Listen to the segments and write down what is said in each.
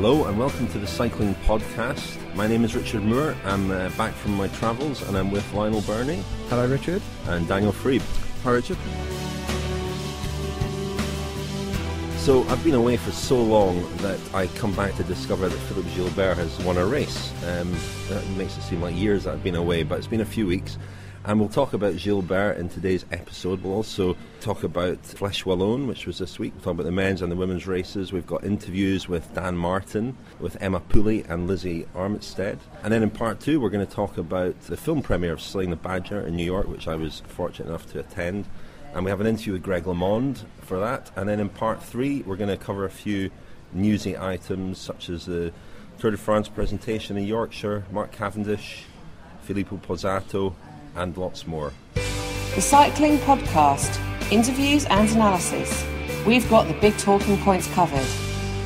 Hello and welcome to the Cycling Podcast. My name is Richard Moore. I'm uh, back from my travels and I'm with Lionel Birnie Hello, Richard. and Daniel Friebe. Hi, Richard. So I've been away for so long that I come back to discover that Philippe Gilbert has won a race. Um, that makes it seem like years that I've been away, but it's been a few weeks. And we'll talk about Gilbert in today's episode. We'll also talk about Flèche Wallonne, which was this week. We'll talk about the men's and the women's races. We've got interviews with Dan Martin, with Emma Pooley and Lizzie Armitstead. And then in part two, we're going to talk about the film premiere of Slaying the Badger in New York, which I was fortunate enough to attend. And we have an interview with Greg LeMond for that. And then in part three, we're going to cover a few newsy items such as the Tour de France presentation in Yorkshire, Mark Cavendish, Filippo Pozzato, and lots more. The Cycling Podcast interviews and analysis. We've got the big talking points covered.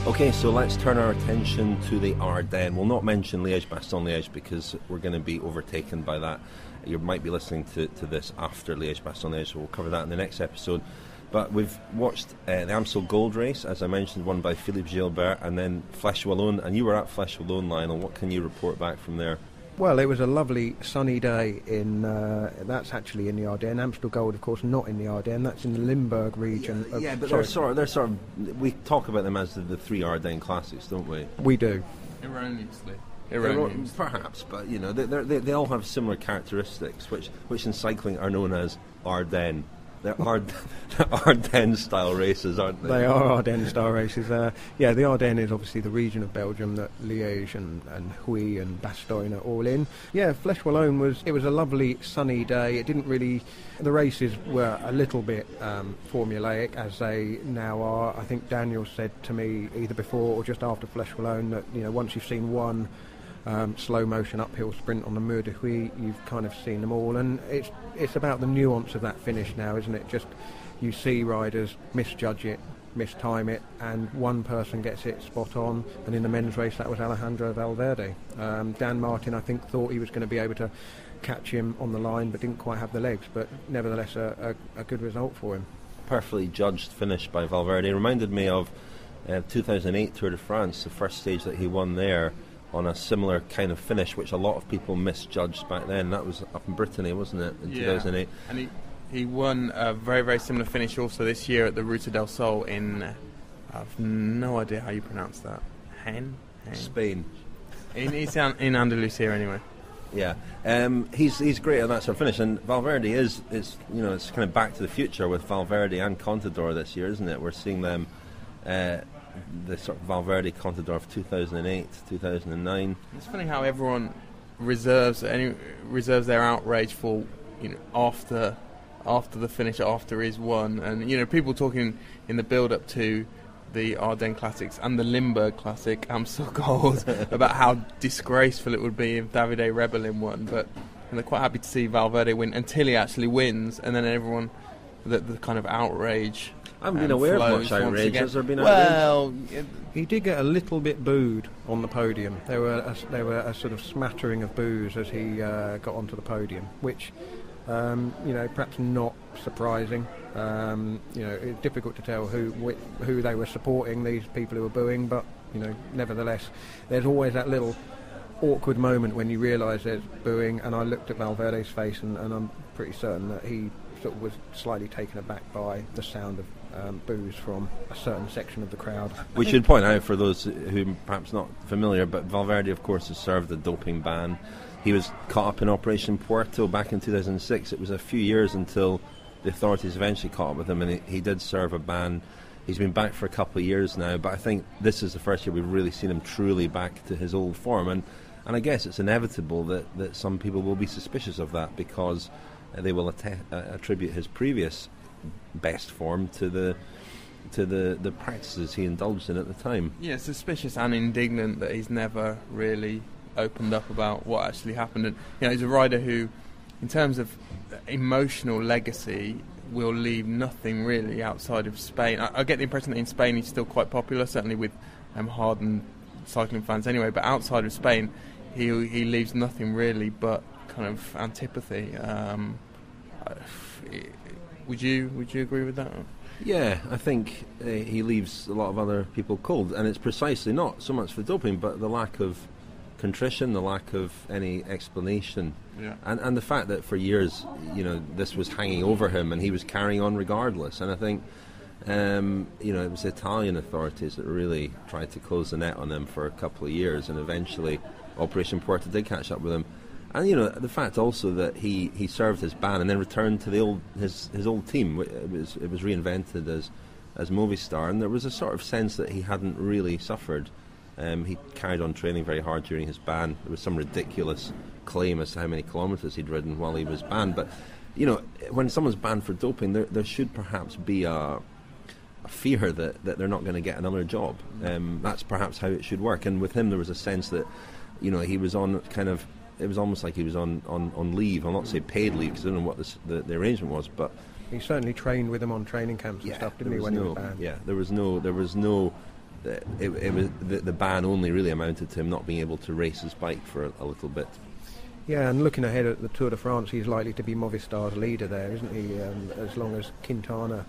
Okay, so let's turn our attention to the Ardennes. We'll not mention Liège Bastogne Liège because we're going to be overtaken by that. You might be listening to, to this after Liège Bastogne Liège, so we'll cover that in the next episode. But we've watched uh, the Amstel Gold Race, as I mentioned, won by Philippe Gilbert, and then Flèche Wallonne. And you were at Flèche Wallonne, Lionel. What can you report back from there? Well, it was a lovely sunny day in. Uh, that's actually in the Ardennes. Amstel Gold, of course, not in the Ardennes. That's in the Limburg region. of- yeah, but sorry, they're sort, of, they're sort of. We talk about them as the, the three Ardennes classics, don't we? we do. Erroneously. Erroneously. Perhaps, but you know, they, they, they all have similar characteristics, which, which in cycling are known as Ardennes. They're Ard- Ardennes style races, aren't they? They are Ardennes style races. Uh, yeah, the Ardennes is obviously the region of Belgium that Liège and, and Huy and Bastogne are all in. Yeah, Flèche Wallonne was it was a lovely sunny day. It didn't really the races were a little bit um, formulaic as they now are. I think Daniel said to me either before or just after Flèche Wallonne that you know once you've seen one um, slow motion uphill sprint on the Mur de Huy, you've kind of seen them all, and it's it's about the nuance of that finish now, isn't it? Just you see riders misjudge it, mistime it, and one person gets it spot on. And in the men's race, that was Alejandro Valverde. Um, Dan Martin, I think, thought he was going to be able to catch him on the line, but didn't quite have the legs. But nevertheless, a, a, a good result for him. perfectly judged finish by Valverde. It reminded me of uh, 2008 Tour de France, the first stage that he won there on a similar kind of finish, which a lot of people misjudged back then. That was up in Brittany, wasn't it, in Yeah. 2008? And he, he won a very, very similar finish also this year at the Ruta del Sol in. I've no idea how you pronounce that. Hen? Hen. Spain. In, it's in Andalusia anyway. Yeah, um, he's he's great at that sort of finish, and Valverde is is you know it's kind of back to the future with Valverde and Contador this year, isn't it? We're seeing them, uh, the sort of Valverde Contador of 2008, 2009. It's funny how everyone reserves any reserves their outrage for you know after after the finish after he's won, and you know people talking in the build up to the Ardennes Classics and the Limburg Classic Amstel Gold about how disgraceful it would be if Davide Rebellin won, but and they're quite happy to see Valverde win until he actually wins, and then everyone the, the kind of outrage. I haven't been aware of much once outrage. again. Has there been? Well, it- He did get a little bit booed on the podium. There were a, there were a sort of smattering of boos as he uh, got onto the podium, which um, you know perhaps not surprising. Um, you know, it's difficult to tell who whi- who they were supporting. These people who were booing, but you know, nevertheless, there's always that little awkward moment when you realise there's booing. And I looked at Valverde's face, and, and I'm pretty certain that he sort of was slightly taken aback by the sound of um, boos from a certain section of the crowd. We should point out for those who perhaps not familiar, but Valverde, of course, has served a doping ban. He was caught up in Operation Puerto back in 2006. It was a few years until the authorities eventually caught up with him, and he, he did serve a ban. He's been back for a couple of years now, but I think this is the first year we've really seen him truly back to his old form. And, and I guess it's inevitable that, that some people will be suspicious of that because they will atta- uh, attribute his previous best form to the to the, the practices he indulged in at the time. Yeah, suspicious and indignant that he's never really opened up about what actually happened. And you know, he's a rider who, in terms of emotional legacy, will leave nothing really outside of Spain. I, I get the impression that in Spain he's still quite popular, certainly with um, hardened cycling fans anyway. But outside of Spain, he he leaves nothing really but kind of antipathy. Um, I- Would you Would you agree with that? Yeah, I think uh, he leaves a lot of other people cold, and it's precisely not so much for doping, but the lack of contrition, the lack of any explanation, Yeah. and and the fact that for years, you know, this was hanging over him, and he was carrying on regardless. And I think, um, you know, it was the Italian authorities that really tried to close the net on him for a couple of years, and eventually, Operation Puerto did catch up with him. And you know the fact also that he, he served his ban and then returned to the old his his old team. It was it was reinvented as as Movistar, and there was a sort of sense that he hadn't really suffered. Um, he carried on training very hard during his ban. There was some ridiculous claim as to how many kilometres he'd ridden while he was banned. But you know, when someone's banned for doping, there there should perhaps be a a fear that, that they're not going to get another job. Um, that's perhaps how it should work. And with him, there was a sense that, you know, he was on kind of, it was almost like he was on, on, on leave. I'll not say paid leave because I don't know what this, the, the arrangement was, but He certainly trained with them on training camps and stuff, didn't he, when no, he was banned? Yeah, there was no, there was no, it, it was the, the ban only really amounted to him not being able to race his bike for a, a little bit. Yeah, and looking ahead at the Tour de France, he's likely to be Movistar's leader there, isn't he? Um, as long as Quintana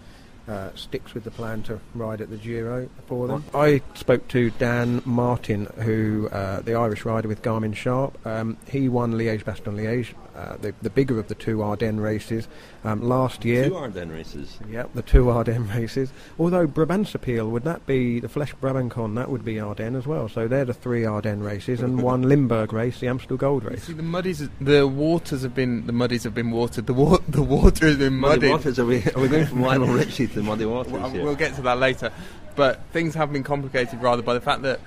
uh, sticks with the plan to ride at the Giro for them. I spoke to Dan Martin, who uh, the Irish rider with Garmin Sharp. Um, he won Liège-Bastogne-Liège, uh, the, the bigger of the two Ardennes races um, last year. Two Ardennes races. Yep, the two Ardennes races. Although Brabantse Pijl, would that be the Flesh Brabancon? That would be Ardennes as well. So they're the three Ardennes races, and one Limburg race, the Amstel Gold You race. see, the muddies, the waters have been, the muddies have been watered. The wa- the water has been Muddy muddied. waters. Are we, are we going from Lionel Richie to muddy waters? Well, here? we'll get to that later. But things have been complicated rather by the fact that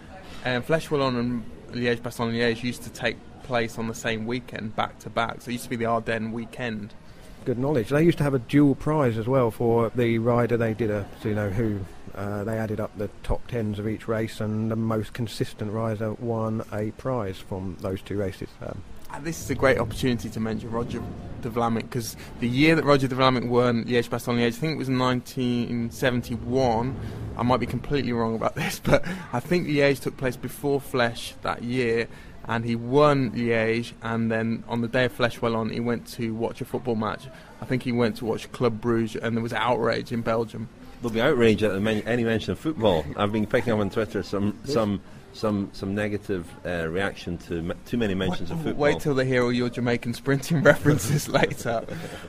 um, Flèche Wallonne and Liège Bastogne Liège used to take place on the same weekend, back to back. So it used to be the Ardennes weekend. Good knowledge. They used to have a dual prize as well for the rider. They did a, so you know, who uh, they added up the top tens of each race, and the most consistent rider won a prize from those two races. Um, And this is a great opportunity to mention Roger De Vlaeminck because the year that Roger De Vlaeminck won Liège Bastogne Liège, I think it was 1971. I might be completely wrong about this, but I think Liège took place before Flèche that year, and he won Liège. And then on the day of Flèche Wallonne, he went to watch a football match. I think he went to watch Club Bruges, and there was outrage in Belgium. There'll be outrage at the men- any mention of football. I've been picking up on Twitter some some some some negative uh, reaction to m- too many mentions of football. Wait till they hear all your Jamaican sprinting references later.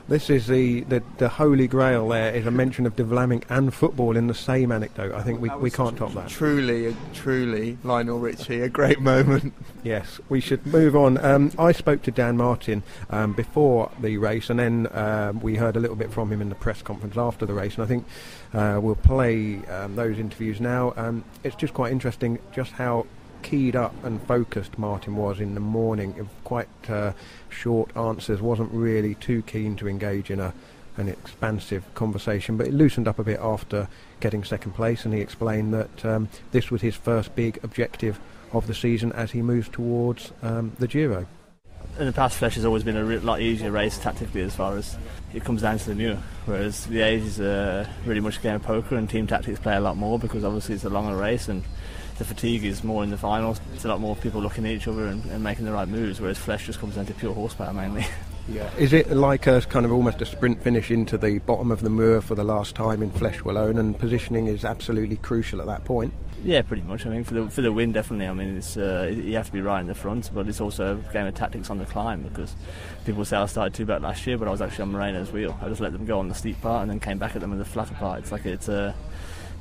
this is the, the, the holy grail. There is a mention of De Vlaeminck and football in the same anecdote. I think we, we can't top that. Truly, truly, Lionel Richie, a great moment. Yes, we should move on. Um, I spoke to Dan Martin um, before the race, and then uh, we heard a little bit from him in the press conference after the race. And I think uh, we'll play um, those interviews now. Um, it's just quite interesting just how keyed up and focused Martin was in the morning. Quite uh, short answers. wasn't really too keen to engage in a an expansive conversation, but it loosened up a bit after getting second place, and he explained that um, this was his first big objective of the season as he moves towards um, the Giro. in the past, Flèche has always been a re- lot easier race tactically as far as it comes down to the Muur. Whereas the age is uh, really much a game of poker, and team tactics play a lot more because obviously it's a longer race and the fatigue is more in the finals. It's a lot more people looking at each other and, and making the right moves, whereas Flèche just comes down to pure horsepower mainly. Yeah. Is it like a kind of almost a sprint finish into the bottom of the Muur for the last time in Flèche Wallonne, and positioning is absolutely crucial at that point? yeah, pretty much. I mean, for the for the win, definitely. I mean, it's uh, you have to be right in the front, but it's also a game of tactics on the climb because people say I started two back last year, but I was actually on Moreno's wheel. I just let them go on the steep part and then came back at them in the flatter part. It's like it's a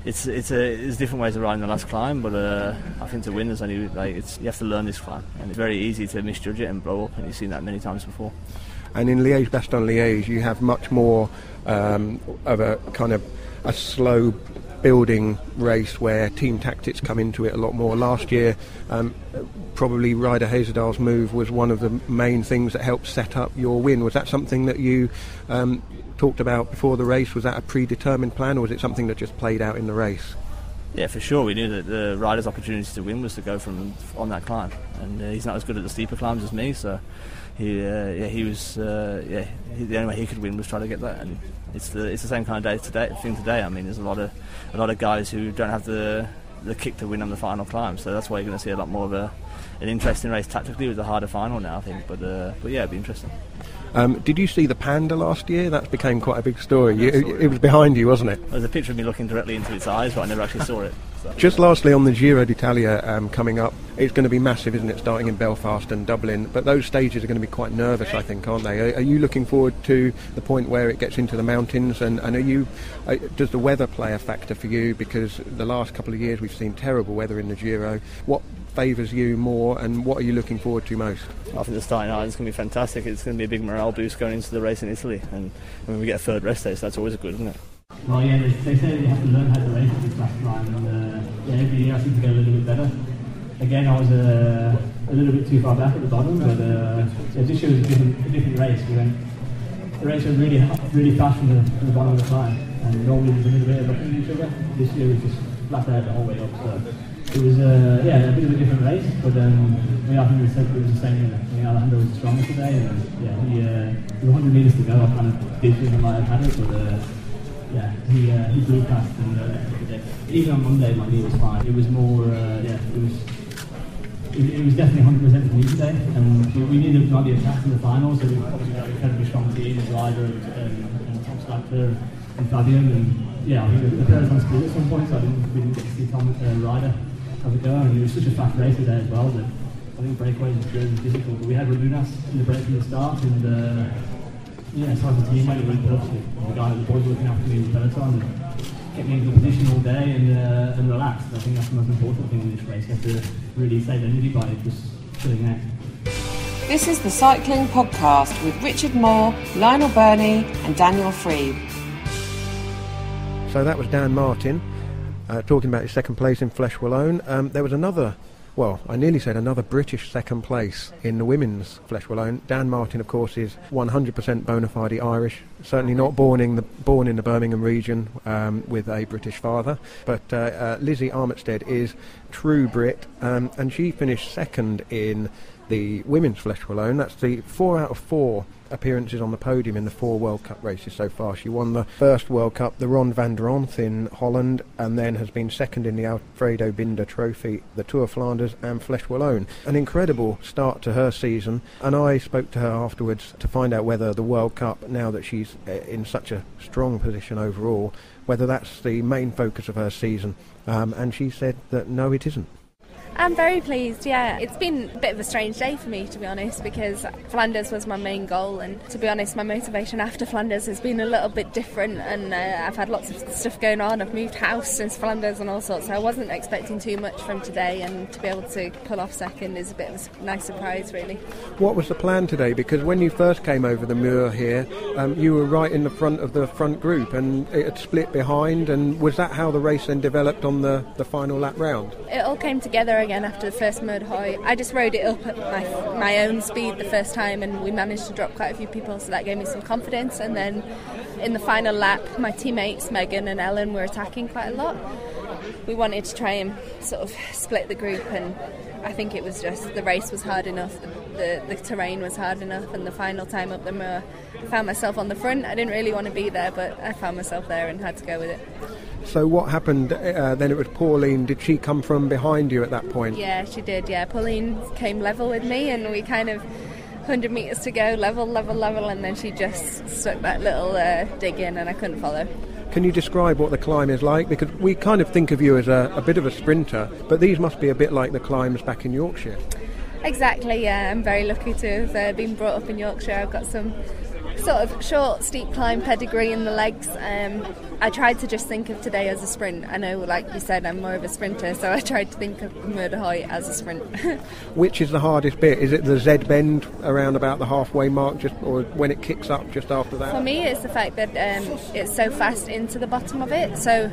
it's it's a it's different ways of riding the last climb, but uh, I think to win there's only like it's you have to learn this climb, and it's very easy to misjudge it and blow up, and you've seen that many times before. And in Liège Bastogne Liège, you have much more um, of a kind of a slow building race where team tactics come into it a lot more. Last year, um, probably Ryder Hesjedal's move was one of the main things that helped set up your win. Was that something that you um, talked about before the race? Was that a predetermined plan, or was it something that just played out in the race? Yeah, for sure. We knew that the rider's opportunity to win was to go from on that climb, and uh, he's not as good at the steeper climbs as me. So he, uh, yeah, he was, uh, yeah, he, the only way he could win was try to get that. And it's the it's the same kind of day today thing today. I mean, there's a lot of a lot of guys who don't have the the kick to win on the final climb. So that's why you're going to see a lot more of a an interesting race tactically with a harder final now. I think, but uh, but yeah, it'd be interesting. Um, did you see the panda last year? That became quite a big story. You, it, it was behind you, wasn't it? There's a picture of me looking directly into its eyes, but I never actually saw it. So. Just lastly, on the Giro d'Italia um, coming up, it's going to be massive, isn't it? Starting in Belfast and Dublin, but those stages are going to be quite nervous, I think, aren't they? Are, are you looking forward to the point where it gets into the mountains? And, and are you? Uh, does the weather play a factor for you? Because the last couple of years we've seen terrible weather in the Giro. What favours you more, and what are you looking forward to most? I think the starting line is going to be fantastic. It's going to be a big morale boost going into the race in Italy, and when we get a third rest day, so that's always good, isn't it? Well, yeah, they, say you have to learn how to race this last line, and uh, yeah, every year I seem to get a little bit better. Again, I was uh, a little bit too far back at the bottom, but uh, yeah, this year was a different, a different race. We went, the race went really, really fast from the, from the bottom of the climb, and normally there's a little bit of at each other. This year was just flat out the whole way up. So it was uh, yeah a bit of a different race, but um, yeah, I think it was, it was the same. I think Alejandro was the strongest today, and yeah, he uh, 100 meters to go, I kind of did think I had it, but uh, yeah, he uh, he blew past and uh, even on Monday my knee was fine. It was more uh, yeah, it was. It, it was definitely 100% for me today, and we, we needed not the attack in the final, so we've obviously got an incredibly strong team, Ryder and, and, and Tom Slagter and Fabian, and yeah, I think the, the on speed at some point, so I didn't, we didn't get to see Tom uh, Ryder have a go, and it was such a fast race today as well that I think breakaways was really difficult, but we had Ramunas in the break from the start, and uh, yeah, so as a team, it really perfectly. The guy, at the boys looking after me in the peloton, and kept me in good position all day and, uh, and relaxed. I think that's the most important thing in this race. You have to really save energy by just chilling out. This is the Cycling Podcast with Richard Moore, Lionel Birnie, and Daniel Friebe. So that was Dan Martin uh, talking about his second place in Flèche Wallonne. Um, there was another, well, I nearly said another British second place in the women's Flèche Wallonne. Dan Martin, of course, is 100% bona fide Irish. Certainly not born in the born in the Birmingham region um, with a British father. But uh, uh, Lizzie Armitstead is true Brit, um, and she finished second in the women's Flèche Wallonne. That's the four out of four appearances on the podium in the four World Cup races so far. She won the first World Cup, the Ronde van Drenthe in Holland, and then has been second in the Alfredo Binda Trophy, the Tour of Flanders, and Flèche Wallonne. An incredible start to her season, and I spoke to her afterwards to find out whether the World Cup, now that she's uh, in such a strong position overall, whether that's the main focus of her season. Um, and she said that no, it isn't. I'm very pleased, yeah. It's been a bit of a strange day for me, to be honest, because Flanders was my main goal, and to be honest, my motivation after Flanders has been a little bit different, and uh, I've had lots of stuff going on. I've moved house since Flanders and all sorts, so I wasn't expecting too much from today, and to be able to pull off second is a bit of a nice surprise, really. What was the plan today? Because when you first came over the Muur here, um, you were right in the front of the front group, and it had split behind, and was that how the race then developed on the, the final lap round? It all came together again after the first mud Huy. I just rode it up at my, my own speed the first time and we managed to drop quite a few people so that gave me some confidence and then in the final lap my teammates Megan and Ellen were attacking quite a lot. We wanted to try and sort of split the group and I think it was just the race was hard enough, the, the, the terrain was hard enough, and the final time up the Muur, I found myself on the front. I didn't really want to be there, but I found myself there and had to go with it. So what happened uh, then? It was Pauline. Did she come from behind you at that point? Yeah, she did. Yeah, Pauline came level with me, and we kind of 100 metres to go, level, level, level, and then she just stuck that little uh, dig in, and I couldn't follow. Can you describe what the climb is like? Because we kind of think of you as a, a bit of a sprinter, but these must be a bit like the climbs back in Yorkshire. Exactly, yeah. I'm very lucky to have uh, been brought up in Yorkshire. I've got some sort of short, steep climb pedigree in the legs. Um, I tried to just think of today as a sprint. I know, like you said, I'm more of a sprinter, so I tried to think of Mur de as a sprint. Which is the hardest bit? Is it the Z bend around about the halfway mark, just or when it kicks up just after that? For me, it's the fact that um, it's so fast into the bottom of it. So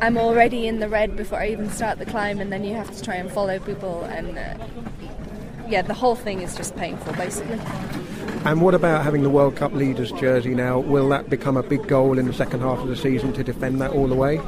I'm already in the red before I even start the climb, and then you have to try and follow people, and uh, yeah, the whole thing is just painful, basically. And what about having the World Cup leaders jersey now? Will that become a big goal in the second half of the season to defend that all the way?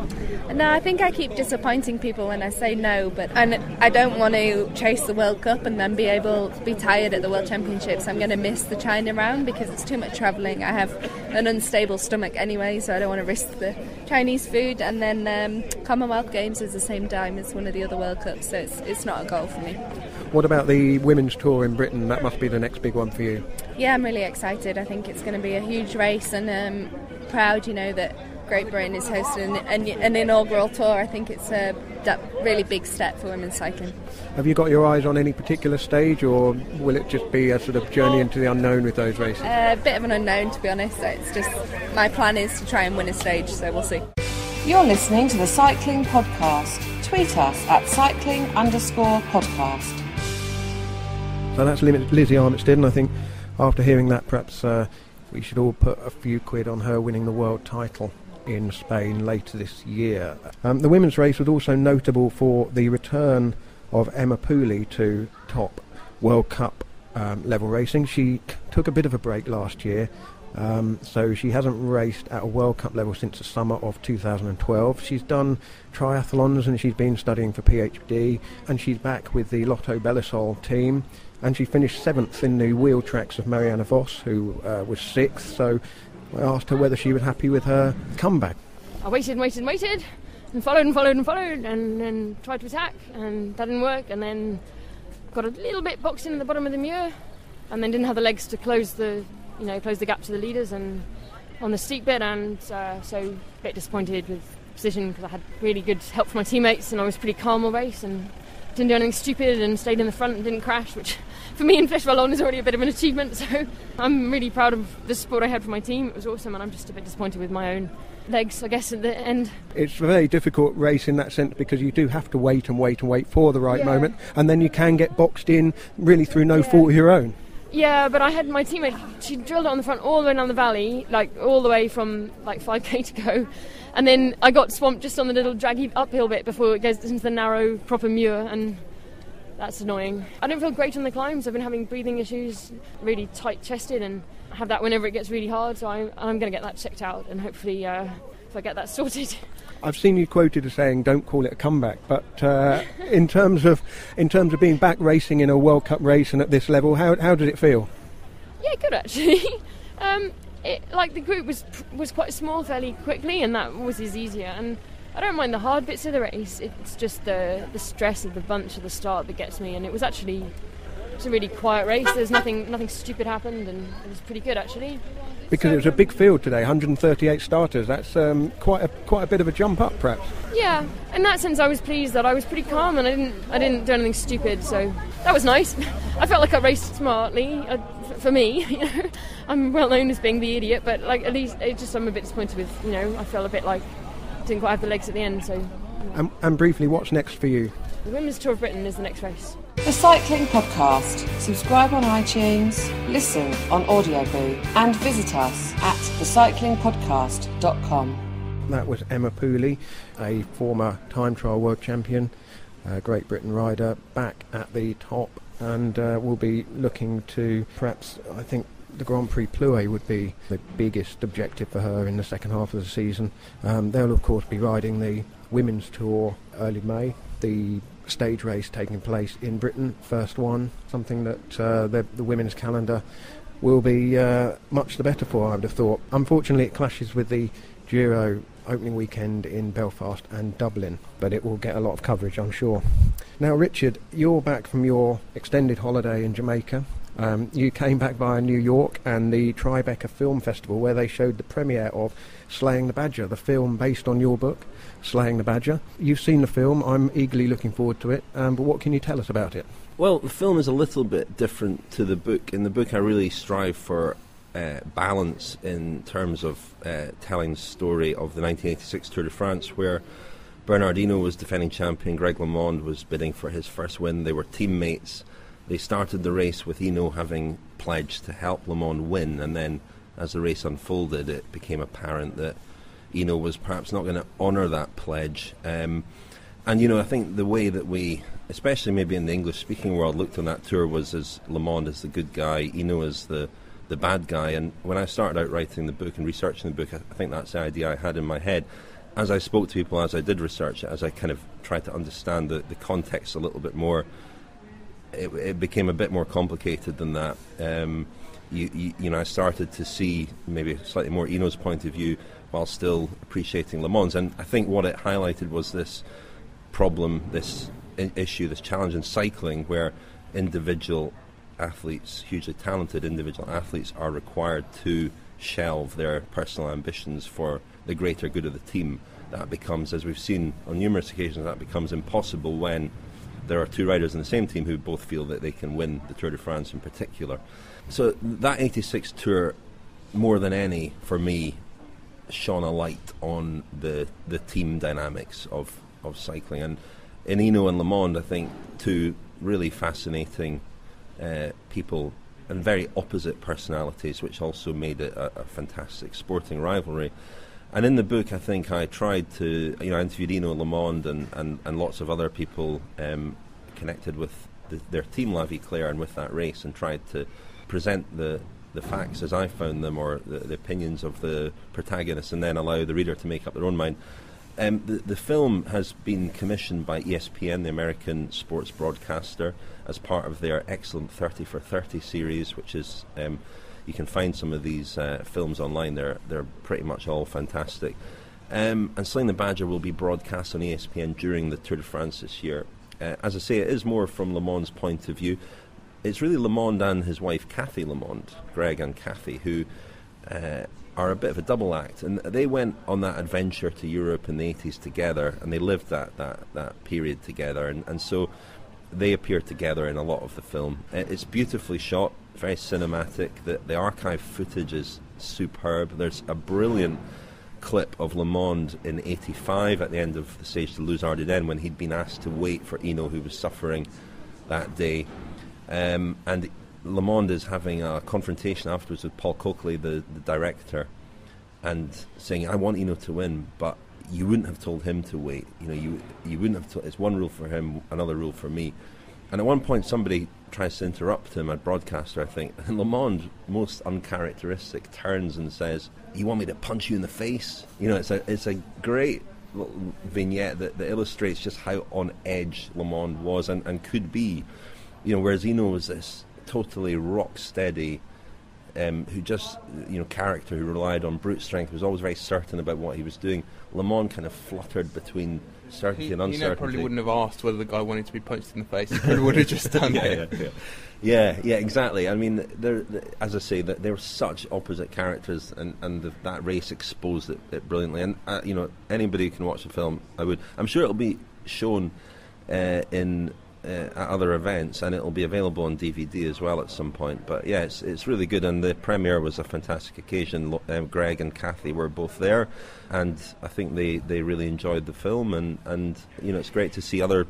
No, I think I keep disappointing people when I say no, but and I don't want to chase the World Cup and then be able be tired at the World Championships. I'm going to miss the China round because it's too much travelling. I have an unstable stomach anyway, so I don't want to risk the Chinese food. And then um, Commonwealth Games is the same time as one of the other World Cups, so it's, it's not a goal for me. What about the women's tour in Britain? That must be the next big one for you. Yeah, I'm really excited. I think it's going to be a huge race and um, proud, you know, that Great Britain is hosting an, an inaugural tour. I think it's a really big step for women's cycling. Have you got your eyes on any particular stage, or will it just be a sort of journey into the unknown with those races? A bit of an unknown, to be honest. It's just my plan is to try and win a stage, so we'll see. You're listening to the Cycling Podcast. Tweet us at cycling underscore podcast. So that's Lizzie Armitstead, and I think after hearing that, perhaps uh, we should all put a few quid on her winning the world title in Spain later this year. Um, the women's race was also notable for the return of Emma Pooley to top World Cup um, level racing. She took a bit of a break last year, um, so she hasn't raced at a World Cup level since the summer of 2012. She's done triathlons and she's been studying for PhD, and she's back with the Lotto Belisol team. And she finished seventh in the wheel tracks of Marianne Vos, who uh, was sixth. So I asked her whether she was happy with her comeback. I waited and waited and waited and followed and followed and followed and then tried to attack and that didn't work and then got a little bit boxed in at the bottom of the Muur and then didn't have the legs to close the you know close the gap to the leaders and on the steep bit and uh, so a bit disappointed with position because I had really good help from my teammates and I was pretty calm all race and didn't do anything stupid and stayed in the front and didn't crash which for me in Flèche Wallonne is already a bit of an achievement. So I'm really proud of the support I had from my team. It was awesome, and I'm just a bit disappointed with my own legs, I guess, at the end. It's a very difficult race in that sense because you do have to wait and wait and wait for the right yeah. moment, and then you can get boxed in really through no yeah. fault of your own. Yeah, but I had my teammate. She drilled it on the front all the way down the valley, like all the way from like 5k to go, and then I got swamped just on the little draggy uphill bit before it goes into the narrow proper Muur, and that's annoying. I don't feel great on the climbs. I've been having breathing issues, really tight chested, and have that whenever it gets really hard. So I, am going to get that checked out, and hopefully, uh, if I get that sorted. I've seen you quoted as saying, "Don't call it a comeback," but uh, in terms of in terms of being back racing in a World Cup race and at this level, how how did it feel? Yeah, good actually. um, it, like the group was was quite small fairly quickly, and that was easier. And I don't mind the hard bits of the race. It's just the the stress of the bunch at the start that gets me. And it was actually it's a really quiet race. There's nothing nothing stupid happened, and it was pretty good actually. Because it was a big field today, 138 starters. That's um, quite a quite a bit of a jump up, perhaps. Yeah, in that sense, I was pleased that I was pretty calm and I didn't I didn't do anything stupid. So that was nice. I felt like I raced smartly. Uh, for me, you know, I'm well known as being the idiot, but like at least it just I'm a bit disappointed with. You know, I felt a bit like didn't quite have the legs at the end. So. And, and briefly, what's next for you? The Women's Tour of Britain is the next race. The Cycling Podcast. Subscribe on iTunes, listen on Audioboo, and visit us at thecyclingpodcast.com. That was Emma Pooley, a former time trial world champion, a Great Britain rider, back at the top, and uh, we'll be looking to perhaps, I think, the Grand Prix Plouay would be the biggest objective for her in the second half of the season. Um, they'll, of course, be riding the Women's Tour early May. The stage race taking place in Britain, first one, something that uh, the, the, women's calendar will be uh, much the better for, I would have thought. Unfortunately, it clashes with the Giro opening weekend in Belfast and Dublin, but it will get a lot of coverage, I'm sure. Now, Richard, you're back from your extended holiday in Jamaica. Um, you came back via New York and the Tribeca Film Festival, where they showed the premiere of Slaying the Badger, the film based on your book, Slaying the Badger. You've seen the film. I'm eagerly looking forward to it. Um, but what can you tell us about it? Well, the film is a little bit different to the book. In the book, I really strive for uh, balance in terms of uh, telling the story of the 1986 Tour de France, where Bernard Hinault was defending champion, Greg LeMond was bidding for his first win. They were teammates they started the race with Hinault having pledged to help LeMond win, and then as the race unfolded, it became apparent that Hinault was perhaps not going to honour that pledge. Um, and you know, I think the way that we, especially maybe in the English-speaking world, looked on that tour was as LeMond as the good guy, Hinault as the the bad guy. And when I started out writing the book and researching the book, I, I think that's the idea I had in my head. As I spoke to people, as I did research it, as I kind of tried to understand the, the context a little bit more, it, it, became a bit more complicated than that. Um, you, you, you, know, I started to see maybe slightly more Hinault's point of view while still appreciating LeMond's. And I think what it highlighted was this problem, this issue, this challenge in cycling where individual athletes, hugely talented individual athletes, are required to shelve their personal ambitions for the greater good of the team. That becomes, as we've seen on numerous occasions, that becomes impossible when there are two riders in the same team who both feel that they can win the Tour de France in particular. So that 86 Tour, more than any, for me, shone a light on the the team dynamics of, of cycling. And in Hinault and LeMond, I think, two really fascinating uh, people and very opposite personalities, which also made it a, a, fantastic sporting rivalry. And in the book, I think I tried to, you know, I interviewed Hinault LeMond and, and, and lots of other people um, connected with the, their team La Vie Claire and with that race and tried to present the, the facts as I found them or the, the opinions of the protagonists and then allow the reader to make up their own mind. Um, the, the film has been commissioned by ESPN, the American sports broadcaster, as part of their excellent 30 for 30 series, which is um, you can find some of these uh, films online. They're they're pretty much all fantastic. Um, and Slaying the Badger will be broadcast on ESPN during the Tour de France this year. Uh, as I say, it is more from LeMond's point of view. It's really LeMond and his wife Kathy LeMond, Greg and Kathy, who uh, are a bit of a double act, and they went on that adventure to Europe in the 80s together, and they lived that that, that period together, and, and so they appear together in a lot of the film. It's beautifully shot, very cinematic. The, the archive footage is superb. There's a brilliant clip of LeMond in 85 at the end of the Stage to Luz Ardiden when he'd been asked to wait for Hinault, who was suffering that day. Um, and LeMond is having a confrontation afterwards with Paul Köchli, the, the director, and saying, "I want Hinault to win, but you wouldn't have told him to wait. You know, you you wouldn't have. told. it's one rule for him, another rule for me." And at one point, somebody tries to interrupt him, a broadcaster, I think, and LeMond, most uncharacteristic, turns and says, "You want me to punch you in the face?" You know, it's a it's a great vignette that, that illustrates just how on edge LeMond was and, and could be. You know, whereas Hinault was this totally rock steady, um, who just you know character who relied on brute strength was always very certain about what he was doing. LeMond kind of fluttered between certainty he, and uncertainty. He probably wouldn't have asked whether the guy wanted to be punched in the face. He probably would have just done yeah, it. Yeah, yeah. yeah, yeah, exactly. I mean, they're, as I say, that they were such opposite characters, and, and the, that race exposed it, it brilliantly. And uh, you know, anybody who can watch the film, I would. I'm sure it'll be shown uh, in uh, at other events, and it'll be available on DVD as well at some point. But yeah, it's, it's really good, and the premiere was a fantastic occasion. Um, Greg and Kathy were both there, and I think they, they really enjoyed the film, and, and you know it's great to see other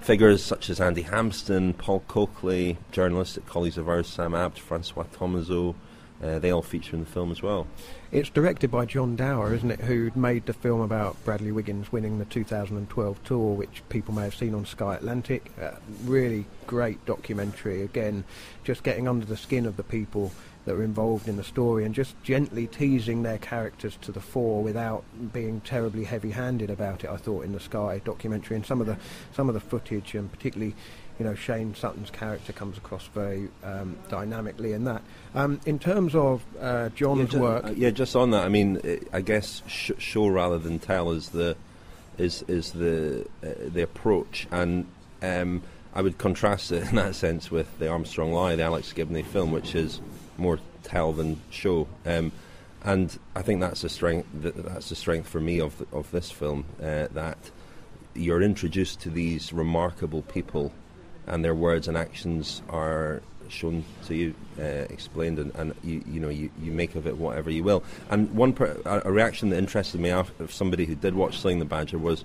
figures such as Andy Hampsten, Paul Köchli, journalistic colleagues of ours, Sam Abt, Francois Thomazeau, uh, they all feature in the film as well. It's directed by John Dower, isn't it, who made the film about Bradley Wiggins winning the 2012 tour, which people may have seen on Sky Atlantic. Uh, really great documentary. Again, just getting under the skin of the people that are involved in the story and just gently teasing their characters to the fore without being terribly heavy-handed about it. I thought in the Sky documentary and some of the some of the footage and particularly you know, Shane Sutton's character comes across very um, dynamically in that. Um, in terms of uh, John's yeah, just, work, uh, yeah, just on that, I mean, it, I guess sh- show rather than tell is the is is the uh, the approach, and um, I would contrast it in that sense with the Armstrong Lie, the Alex Gibney film, which is more tell than show. Um, and I think that's the strength. That's the strength for me of the, of this film uh, that you're introduced to these remarkable people and their words and actions are shown to you, uh, explained, and, and you, you know you, you make of it whatever you will. And one per, a, reaction that interested me of somebody who did watch Slaying the Badger was,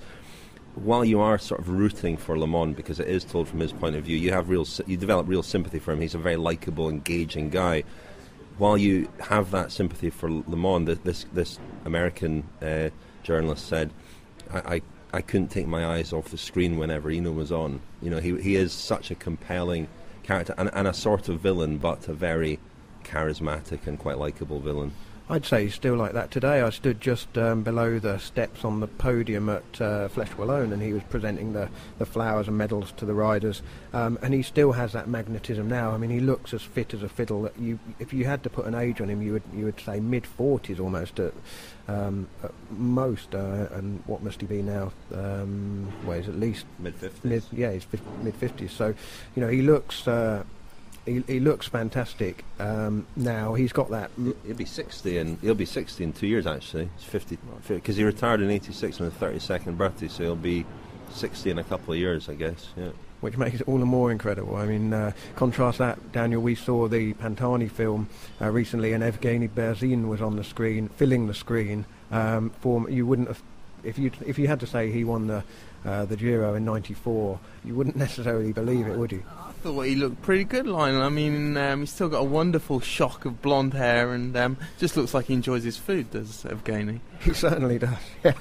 while you are sort of rooting for Le because it is told from his point of view, you have real you develop real sympathy for him. He's a very likable, engaging guy. While you have that sympathy for Le this this American uh, journalist said, I, I I couldn't take my eyes off the screen whenever Hinault was on. You know, he he is such a compelling character and, and a sort of villain, but a very charismatic and quite likable villain. I'd say he's still like that today. I stood just um, below the steps on the podium at uh, Flèche Wallonne, and he was presenting the, the flowers and medals to the riders. Um, and he still has that magnetism now. I mean, he looks as fit as a fiddle. You, if you had to put an age on him, you would you would say mid forties almost. At, um, at most, uh, and what must he be now? Um, well, he's at least Mid 50s. yeah, he's mid fifties. So, you know, he looks uh, he, he looks fantastic. Um, now he's got that. He'll- be 60 and he'll be 60 in two years actually. He's 50 because he retired in 86 on his 32nd birthday, so he'll be 60 in a couple of years, I guess. Yeah. Which makes it all the more incredible. I mean, uh, contrast that, Daniel. We saw the Pantani film uh, recently, and Evgeny Berzin was on the screen, filling the screen. Um, for you wouldn't have, if you if you had to say he won the uh, the Giro in '94, you wouldn't necessarily believe it, would you? I thought he looked pretty good, Lionel. I mean, um, he's still got a wonderful shock of blonde hair and um, just looks like he enjoys his food, does Evgeny. He certainly does. Yeah.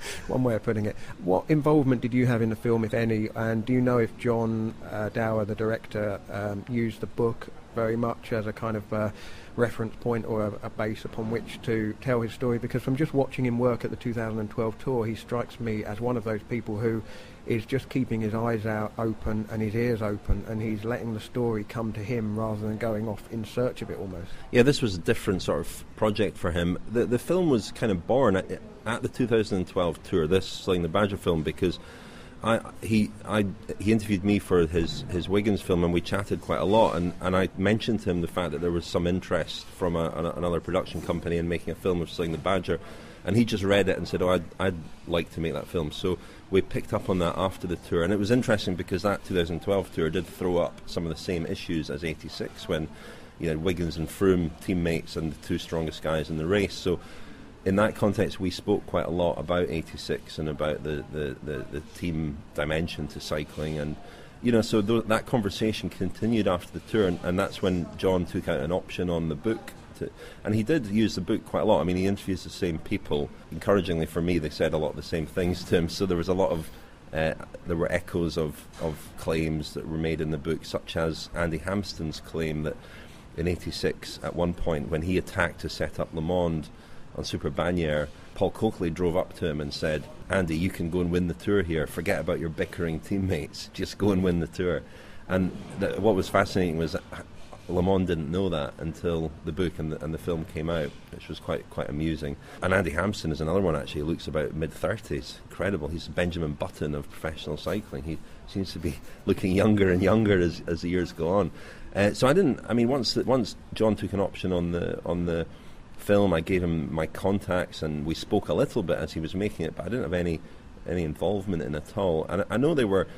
One way of putting it. What involvement did you have in the film, if any? And do you know if John uh, Dower, the director, um, used the book very much as a kind of uh, reference point or a, a base upon which to tell his story? Because from just watching him work at the 2012 tour, he strikes me as one of those people who is just keeping his eyes out open and his ears open, and he's letting the story come to him rather than going off in search of it almost. Yeah, this was a different sort of project for him. The the film was kind of born at the 2012 tour. This Slaying the Badger film because I he I he interviewed me for his his Wiggins film and we chatted quite a lot and, and I mentioned to him the fact that there was some interest from a, an, another production company in making a film of Slaying the Badger. And he just read it and said, "Oh, I'd, I'd like to make that film." So we picked up on that after the tour, and it was interesting because that 2012 tour did throw up some of the same issues as '86 when you know, Wiggins and Froome teammates and the two strongest guys in the race. So, in that context, we spoke quite a lot about 86 and about the, the, the, the team dimension to cycling. And, you know, so th- that conversation continued after the tour, and, and that's when John took out an option on the book. To, and he did use the book quite a lot. I mean, he interviews the same people. Encouragingly for me, they said a lot of the same things to him. So there was a lot of uh, there were echoes of, of claims that were made in the book, such as Andy Hampsten's claim that in 86, at one point, when he attacked to set up LeMond on Superbagnères, Paul Köchli drove up to him and said, Andy, you can go and win the tour here. Forget about your bickering teammates. Just go and win the tour. And th- what was fascinating was that LeMond didn't know that until the book and the, and the film came out, which was quite quite amusing. And Andy Hampsten is another one actually. He looks about mid thirties. Incredible. He's Benjamin Button of professional cycling. He seems to be looking younger and younger as, as the years go on. Uh, so I didn't. I mean, once once John took an option on the on the film, I gave him my contacts and we spoke a little bit as he was making it, but I didn't have any any involvement in at all. And I, know they were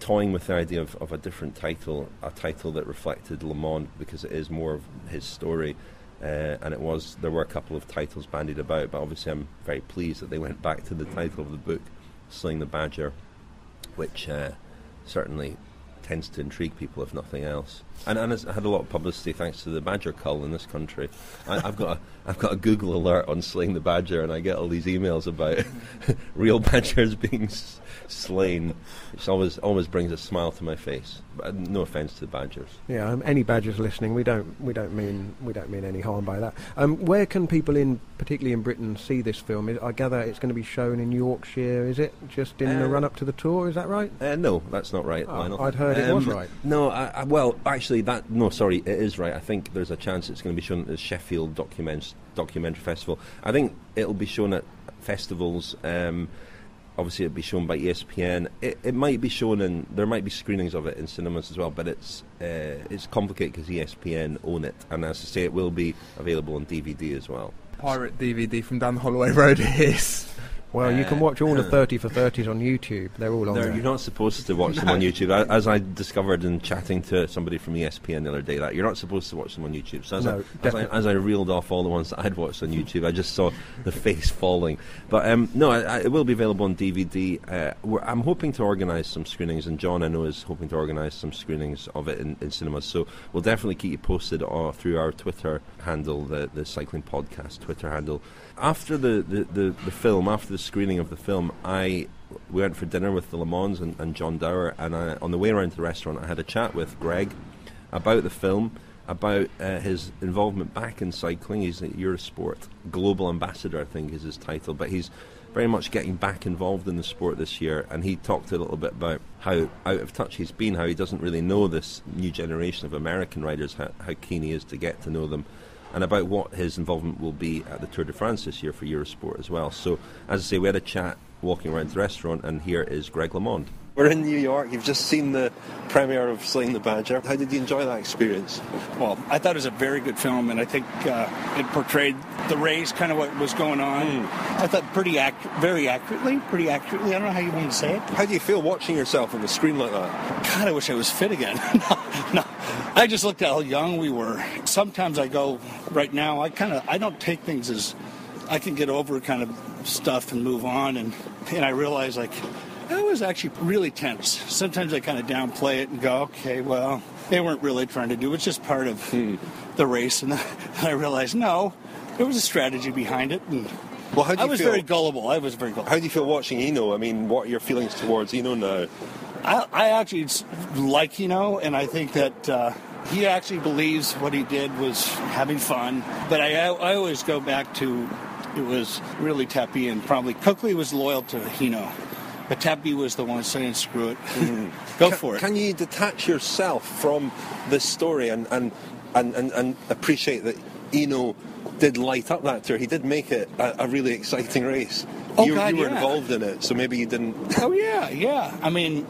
toying with the idea of, of a different title, a title that reflected LeMond because it is more of his story. Uh, and it was there were a couple of titles bandied about, but obviously I'm very pleased that they went back to the title of the book, "Slaying the Badger," which uh, certainly tends to intrigue people, if nothing else. And, and it's had a lot of publicity thanks to the badger cull in this country. I, I've got a, I've got a Google alert on slaying the badger, and I get all these emails about real badgers being s- slain, which always always brings a smile to my face. But no offence to the badgers. Yeah, um, any badgers listening, we don't we don't mean we don't mean any harm by that. Um, where can people in, particularly in Britain, see this film? Is, I gather it's going to be shown in Yorkshire. Is it just in the Uh, run up to the tour? Is that right? Uh, no, that's not right, Oh. I'd heard it was right. No, I, I, well, actually, that no, sorry, it is right. I think there's a chance it's going to be shown at the Sheffield Document Documentary Festival. I think it'll be shown at festivals. Um, obviously, it'll be shown by ESPN. It, it might be shown in there might be screenings of it in cinemas as well, but it's uh, it's complicated because ESPN own it, and as I say, it will be available on DVD as well. Pirate DVD from down the Holloway Road is. Well, you can Uh, watch all the 30 for 30s on YouTube. They're all on there. You're not supposed to watch them on YouTube. A- As I discovered in chatting to somebody from ESPN the other day, that you're not supposed to watch them on YouTube. So as, No, I, as, I, as I reeled off all the ones that I'd watched on YouTube, I just saw the face falling. But um, no, I, I, it will be available on DVD. Uh, we're, I'm hoping to organise some screenings, and John, I know, is hoping to organise some screenings of it in, in cinemas. So we'll definitely keep you posted uh, through our Twitter handle, the, the Cycling Podcast Twitter handle. After the, the, the, the film, after the screening of the film, I we went for dinner with the LeMonds and, and John Dower, and I, on the way around to the restaurant, I had a chat with Greg about the film, about uh, his involvement back in cycling. He's a Eurosport global ambassador, I think, is his title, but he's very much getting back involved in the sport this year. And he talked a little bit about how out of touch he's been, how he doesn't really know this new generation of American riders, how, how keen he is to get to know them. And about what his involvement will be at the Tour de France this year for Eurosport as well. So, as I say, we had a chat walking around the restaurant, and here is Greg LeMond. We're in New York. You've just seen the premiere of Slaying the Badger. How did you enjoy that experience? Well, I thought it was a very good film, and I think uh, it portrayed the race, kind of what was going on. Mm. I thought pretty accu- very accurately, pretty accurately. I don't know how you want to say it. How do you feel watching yourself on the screen like that? God, I wish I was fit again. no, no, I just looked at how young we were. Sometimes I go right now. I kind of I don't take things as I can get over kind of stuff and move on, and and I realize like I was actually really tense. Sometimes I kind of downplay it and go, okay, well, they weren't really trying to do it. It's just part of the race. And then I realized, no, there was a strategy behind it. And Well, how do I was feel? very gullible. I was very gullible. How do you feel watching Hinault? I mean, what are your feelings towards Hinault now? I, I actually like Hinault, and I think that uh, he actually believes what he did was having fun. But I, I always go back to it was really Tapie, and probably Köchli was loyal to Hinault. But Tapie was the one saying, screw it, mm-hmm. go Can- for it. Can you detach yourself from this story and, and, and, and, and appreciate that Hinault did light up that tour? He did make it a, a really exciting race. Oh, you, God, you were yeah. involved in it, so maybe you didn't. Oh yeah, yeah. I mean,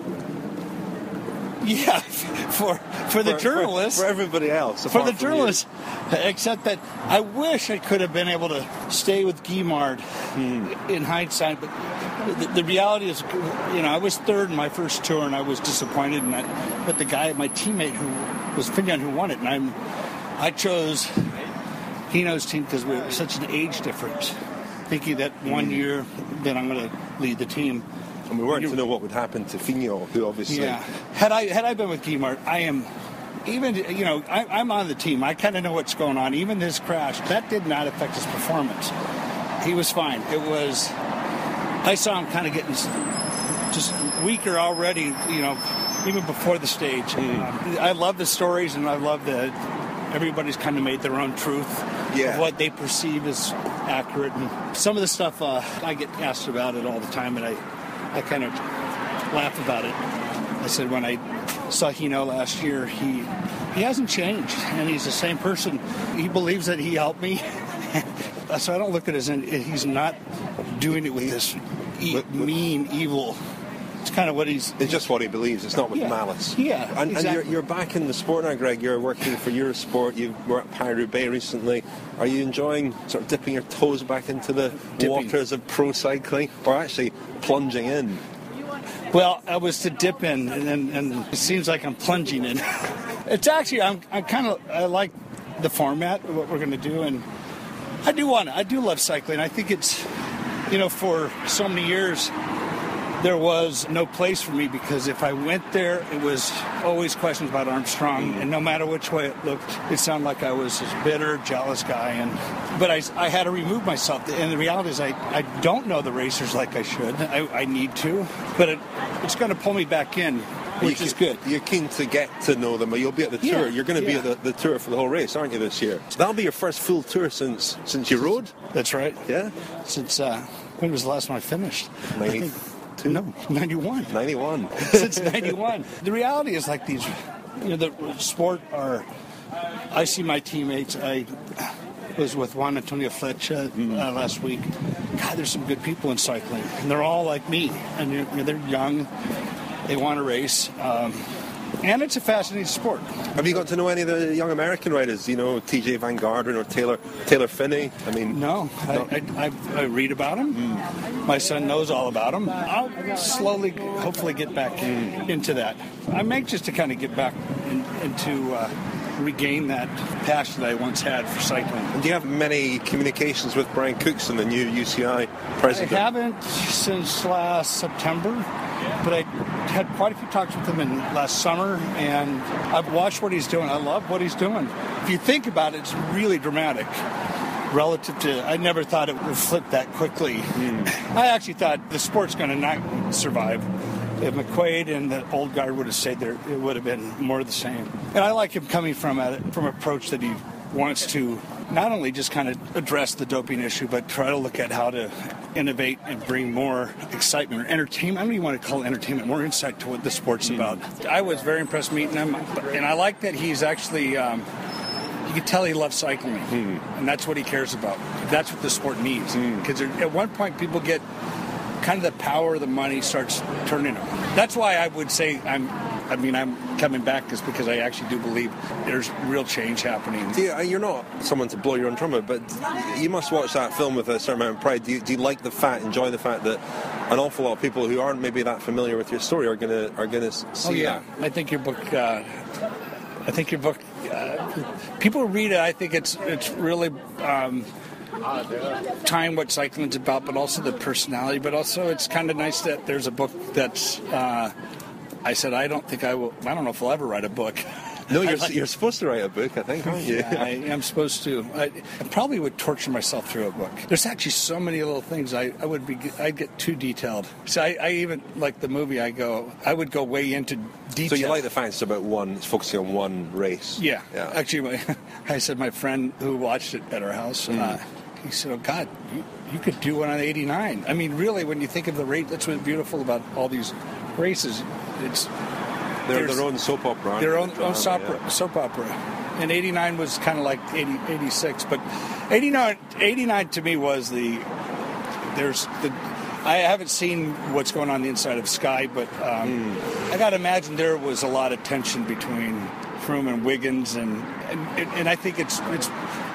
yeah, for for the for- journalists, for, for everybody else, for the from you. journalists, except that I wish I could have been able to stay with Guimard Hmm. in hindsight. But the, the reality is, you know, I was third in my first tour, and I was disappointed. And I, but the guy, my teammate, who was Fignon, who won it, and I'm, I chose Hinault's team because we were such an age difference. Thinking that Hmm. one year, then I'm going to lead the team. And we weren't You- to know what would happen to Fignon, who obviously. Yeah. Had I had I been with Guimard, I am even you know I, I'm on the team. I kind of know what's going on. Even this crash that did not affect his performance. He was fine. It was. I saw him kind of getting just weaker already. You know, even before the stage. Um, I love the stories, and I love that everybody's kind of made their own truth Yeah. of what they perceive as accurate. And some of the stuff uh, I get asked about it all the time, and I, I kind of laugh about it. I said when I saw Hinault last year, he he hasn't changed, and he's the same person. He believes that he helped me, so I don't look at it as in, he's not doing it with this e- mean, evil. It's kind of what he's. It's just what he believes. It's not with Yeah. malice. Yeah, And, and you're, you're back in the sport now, Greg. You're working for Eurosport. You were at Paris Bay recently. Are you enjoying sort of dipping your toes back into the Dipping. waters of pro cycling, or actually plunging in? Well, I was to dip in, and, and, and it seems like I'm plunging in. it's actually I'm, I'm kind of I like the format of what we're going to do, and I do want to. I do love cycling. I think it's you know for so many years there was no place for me because if I went there, it was always questions about Armstrong, and no matter which way it looked, it sounded like I was this bitter, jealous guy. And but I, I had to remove myself. And the reality is, I, I don't know the racers like I should. I, I need to, but it, it's going to pull me back in, which You is good. You're keen to get to know them, but you'll be at the tour. Yeah, You're going to be at the, the tour for the whole race, aren't you, this year? That'll be your first full tour since since you rode. That's right. Yeah, Since uh, when was the last one I finished? I think- 92? No, 91. 91. since 91. The reality is like these, you know, the sport are, I see my teammates, I was with Juan Antonio Flecha uh, last week. God, there's some good people in cycling, and they're all like me, and you're, you know, they're young, they want to race, um, and it's a fascinating sport. Have you got to know any of the young American riders? You know, Tejay Van Garderen or Taylor Taylor Phinney. I mean, No, I, I, I, I read about them. My son knows all about them. I'll slowly, hopefully, get back into that. I'm anxious to kind of get back in, into uh, regain that passion that I once had for cycling. And do you have many communications with Brian Cookson, the new UCI president? I haven't since last September, but I had quite a few talks with him in last summer, and I've watched what he's doing. I love what he's doing. If you think about it, it's really dramatic relative to. I never thought it would flip that quickly. Hmm. I actually thought the sport's going to not survive. If McQuaid and the old guard would have stayed there, it would have been more of the same. And I like him coming from a from an approach that he wants to not only just kind of address the doping issue, but try to look at how to innovate and bring more excitement or entertainment. I don't even want to call it entertainment, more insight to what the sport's hmm. about. I was very impressed meeting him, and I like that he's actually. Um, you can tell he loves cycling, hmm. and that's what he cares about. That's what the sport needs. Hmm. Because at one point, people get kind of the power of the money starts turning on. That's why I would say I'm. I mean, I'm coming back is because I actually do believe there's real change happening. Yeah, you're not someone to blow your own trumpet, but you must watch that film with a certain amount of pride. Do you, do you like the fact, enjoy the fact that an awful lot of people who aren't maybe that familiar with your story are gonna are gonna see oh yeah, that? I think your book. Uh, I think your book. Uh, people read it. I think it's it's really. Um, time what cycling's about, but also the personality. But also, it's kind of nice that there's a book that's. Uh, I said I don't think I will. I don't know if I'll ever write a book. No, you're, like- you're supposed to write a book, I think, aren't you? Yeah, I am supposed to. I, I probably would torture myself through a book. There's actually so many little things I, I would be. I'd get too detailed. So I, I even like the movie. I go. I would go way into detail. So you like the fact it's about one, it's focusing on one race. Yeah. Yeah. Actually, my, I said my friend who watched it at our house. Mm. Uh, he said, "Oh God, you, you could do one on '89." I mean, really, when you think of the rate, that's what's beautiful about all these races. It's They're their own soap opera. their own, own soap, Yeah. soap opera. And 89 was kind of like 80, 86. But 89, 89 to me was the. There's the. I haven't seen what's going on the inside of Sky, but um, Hmm. I got to imagine there was a lot of tension between Froome and Wiggins, and, and and I think it's it's.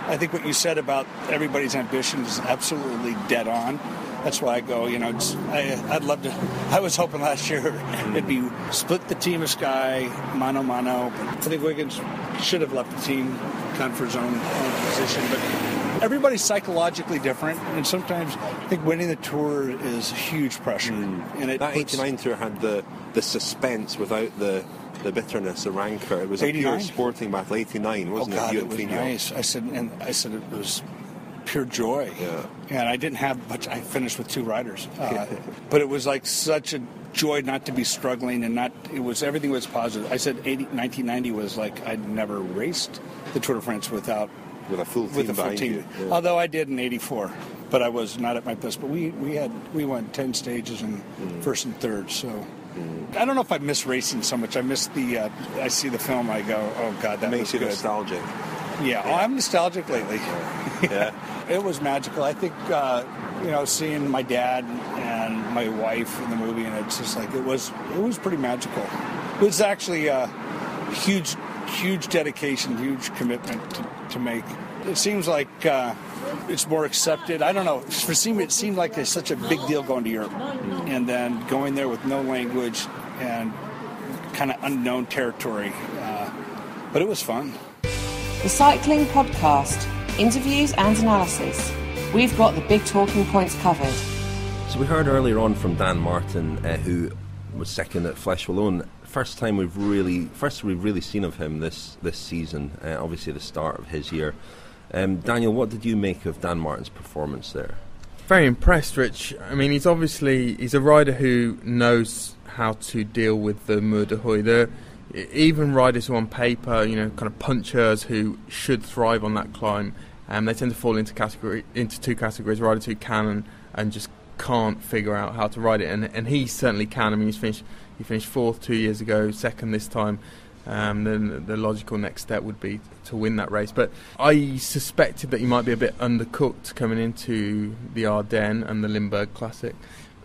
I think what you said about everybody's ambition is absolutely dead on. That's why I go. You know, I, I'd love to. I was hoping last year it'd be split the team of Sky, mano mano. I think Wiggins should have left the team, gone for his own position. But everybody's psychologically different, and sometimes I think winning the tour is huge pressure. And it That puts- 89 tour had the, the suspense without the, the bitterness, the rancor. It was a 89? pure sporting battle. 89, Oh wasn't God, it? You it was Fino. nice. I said, and I said it was pure joy. Yeah. And I didn't have much. I finished with two riders, uh, but it was like such a joy not to be struggling and not. It was everything was positive. I said 80, 1990 was like I'd never raced the Tour de France without With a full team with a full team. Yeah. Although I did in '84, but I was not at my best. But we we had we went ten stages in Mm. first and third. So. I don't know if I miss racing so much. I miss the. Uh, I see the film. I go, "Oh God, that That makes you good." nostalgic. Yeah, oh, I'm nostalgic lately. Yeah. It was magical. I think uh, you know seeing my dad and my wife in the movie, and it's just like it was. It was pretty magical. It was actually a huge, huge dedication, huge commitment to, to make. It seems like uh, it's more accepted. I don't know. For some, it seemed like it's such a big deal going to Europe, and then going there with no language and kind of unknown territory. Uh, but it was fun. The Cycling Podcast interviews and analysis. We've got the big talking points covered. So we heard earlier on from Dan Martin, uh, who was second at Flèche Wallonne. First time we've really, first we've really seen of him this this season. Uh, obviously, the start of his year. Um, Daniel, what did you make of Dan Martin's performance there? Very impressed, Rich. I mean, he's obviously he's a rider who knows how to deal with the Mur de Huy. The even riders who on paper, you know, kind of punchers who should thrive on that climb, um, they tend to fall into category into two categories: riders who can and, and just can't figure out how to ride it, and and he certainly can. I mean, he's finished he finished fourth two years ago, second this time. Um, then the logical next step would be to win that race. But I suspected that he might be a bit undercooked coming into the Ardennes and the Limburg Classic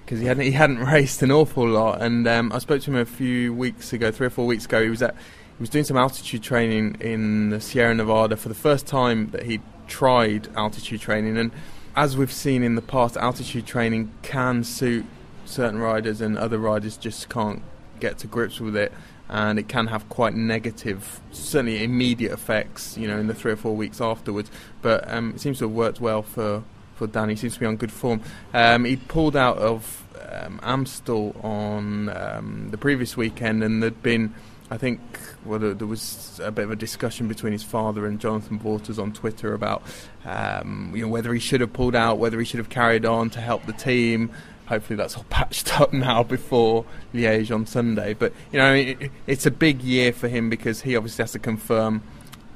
because he hadn't he hadn't raced an awful lot. And um, I spoke to him a few weeks ago, three or four weeks ago. He was at he was doing some altitude training in the Sierra Nevada for the first time that he tried altitude training. And as we've seen in the past, altitude training can suit certain riders, and other riders just can't get to grips with it. And it can have quite negative, certainly immediate effects, you know, in the three or four weeks afterwards. But um, it seems to have worked well for for Dan. He seems to be on good form. Um, he pulled out of um, Amstel on um, the previous weekend, and there'd been, I think, well, there, was a bit of a discussion between his father and Jonathan Vaughters on Twitter about, um, you know, whether he should have pulled out, whether he should have carried on to help the team. Hopefully that's all patched up now before Liège on Sunday. But you know, it, it's a big year for him because he obviously has to confirm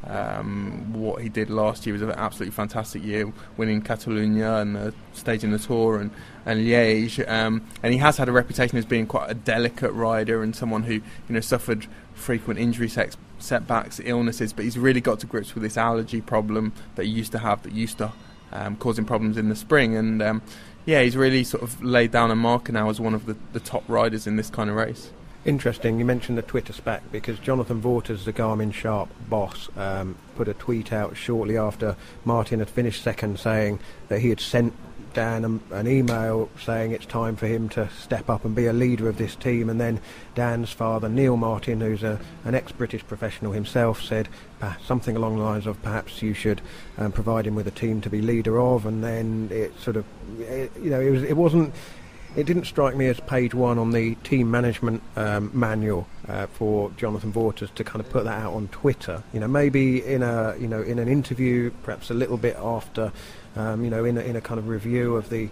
um, what he did last year was an absolutely fantastic year, winning Catalonia and staging the Tour and, and Liège. Um, and he has had a reputation as being quite a delicate rider and someone who you know suffered frequent injury sex, setbacks, illnesses. But he's really got to grips with this allergy problem that he used to have, that used to um, cause him problems in the spring. And um, yeah, he's really sort of laid down a marker now as one of the, the top riders in this kind of race. Interesting, you mentioned the Twitter spat because Jonathan Vaughters, the Garmin Sharp boss, um, put a tweet out shortly after Martin had finished second saying that he had sent Dan a, an email saying it's time for him to step up and be a leader of this team. And then Dan's father, Neil Martin, who's a, an ex British professional himself, said something along the lines of perhaps you should um, provide him with a team to be leader of. And then it sort of, it, you know, it, was, it wasn't it didn't strike me as page one on the team management um, manual uh, for Jonathan Vaughters to kind of put that out on Twitter. You know, maybe in a you know in an interview, perhaps a little bit after, um, you know, in a, in a kind of review of the.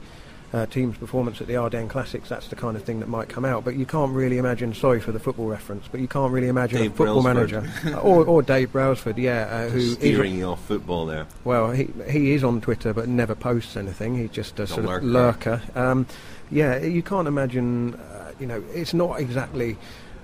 Uh, team's performance at the Ardennes Classics, that's the kind of thing that might come out. But you can't really imagine, sorry for the football reference, but you can't really imagine Dave a football Brailsford. manager, or, or Dave Brailsford, yeah, uh, who is steering you off football there. well, he he is on Twitter but never posts anything. He's just a a sort lurker. of lurker. Um, yeah, you can't imagine. Uh, you know, it's not exactly